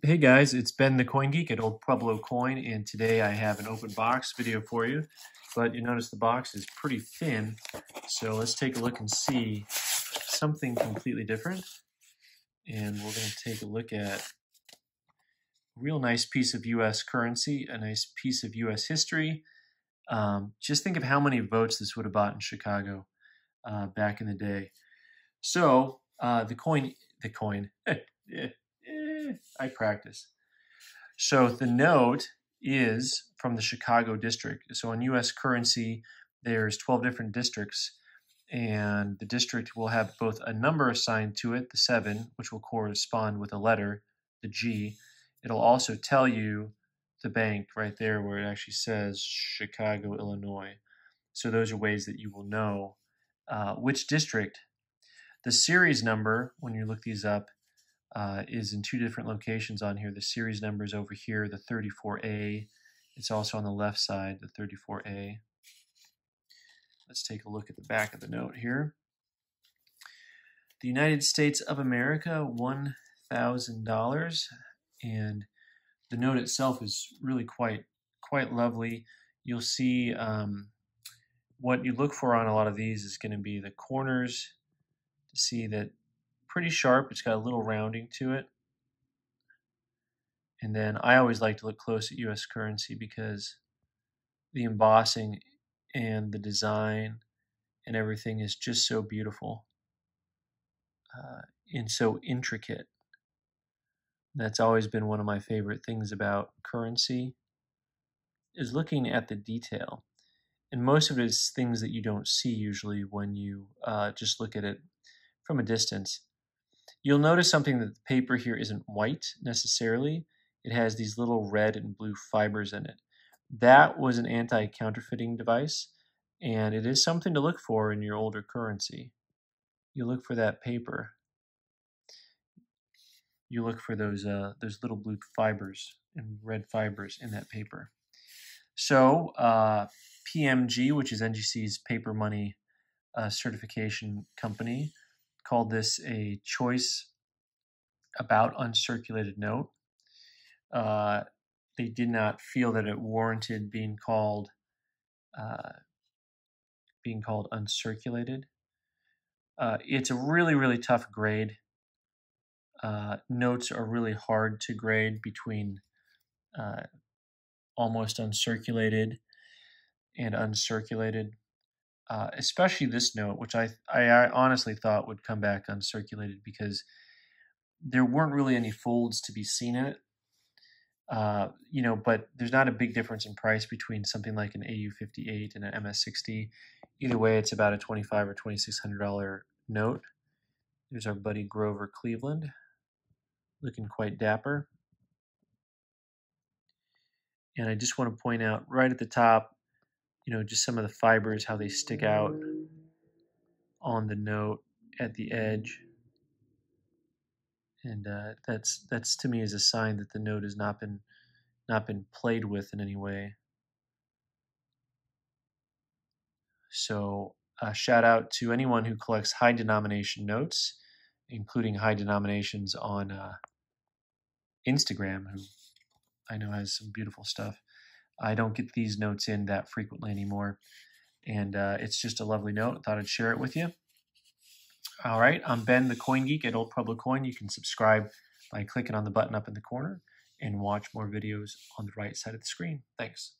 Hey guys, it's Ben the Coin Geek at Old Pueblo Coin, and today I have an open box video for you. But you notice the box is pretty thin, so let's take a look and see something completely different. And we're going to take a look at a real nice piece of U.S. currency, a nice piece of U.S. history. Um, just think of how many votes this would have bought in Chicago uh, back in the day. So uh, the coin, the coin. I practice. So the note is from the Chicago district. So in U.S. currency, there's 12 different districts, and the district will have both a number assigned to it, the seven, which will correspond with a letter, the G. It'll also tell you the bank right there where it actually says Chicago, Illinois. So those are ways that you will know uh, which district. The series number, when you look these up, uh, is in two different locations on here. The series number is over here, the 34A. It's also on the left side, the 34A. Let's take a look at the back of the note here. The United States of America, $1,000. And the note itself is really quite quite lovely. You'll see um, what you look for on a lot of these is going to be the corners to see that pretty sharp. It's got a little rounding to it. And then I always like to look close at US currency because the embossing and the design and everything is just so beautiful uh, and so intricate. That's always been one of my favorite things about currency is looking at the detail. And most of it is things that you don't see usually when you uh, just look at it from a distance. You'll notice something that the paper here isn't white necessarily. It has these little red and blue fibers in it. That was an anti-counterfeiting device, and it is something to look for in your older currency. You look for that paper. You look for those uh, those little blue fibers and red fibers in that paper. So uh, PMG, which is NGC's paper money uh, certification company, called this a choice about uncirculated note. Uh, they did not feel that it warranted being called uh, being called uncirculated. Uh, it's a really really tough grade. Uh, notes are really hard to grade between uh, almost uncirculated and uncirculated uh, especially this note, which I, I honestly thought would come back uncirculated because there weren't really any folds to be seen in it. Uh, you know, but there's not a big difference in price between something like an AU58 and an MS60. Either way, it's about a 25 or 2600 dollar note. There's our buddy Grover Cleveland, looking quite dapper. And I just want to point out right at the top, you know, just some of the fibers, how they stick out on the note at the edge. And uh, that's that's to me is a sign that the note has not been not been played with in any way. So uh, shout out to anyone who collects high denomination notes, including high denominations on uh, Instagram, who I know has some beautiful stuff. I don't get these notes in that frequently anymore. And uh, it's just a lovely note. I thought I'd share it with you. All right, I'm Ben the Coin Geek at Old Pueblo Coin. You can subscribe by clicking on the button up in the corner and watch more videos on the right side of the screen. Thanks.